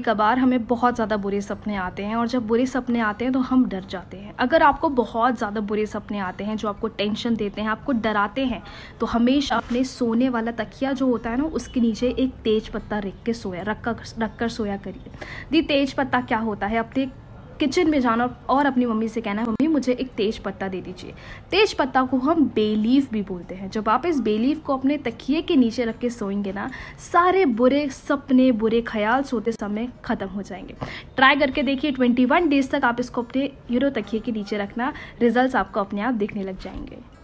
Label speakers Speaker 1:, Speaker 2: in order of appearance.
Speaker 1: कबार हमें बहुत ज़्यादा बुरे सपने आते हैं और जब बुरे सपने आते हैं तो हम डर जाते हैं। अगर आपको बहुत ज़्यादा बुरे सपने आते हैं, जो आपको टेंशन देते हैं, आपको डराते हैं तो हमेशा अपने सोने वाला तकिया जो होता है ना, उसके नीचे एक तेज पत्ता रख के सोया, रख कर रख कर सोया करिए। दी तेज पत्ता क्या होता है? अपने किचन में जाना और अपनी मम्मी से कहना मुझे एक तेज पत्ता दे दीजिए। तेज पत्ता को हम बेलीफ भी बोलते हैं। जब आप इस बेलीफ को अपने तकिए के नीचे रख के सोएँगे ना, सारे बुरे सपने, बुरे ख्याल सोते समय ख़त्म हो जाएँगे। ट्राई करके देखिए ट्वेंटी डेज़ तक आप इसको अपने यूरो तकिए के नीचे रखना रिज़ल्ट आपको अपने आप दिखने लग जाएँगे।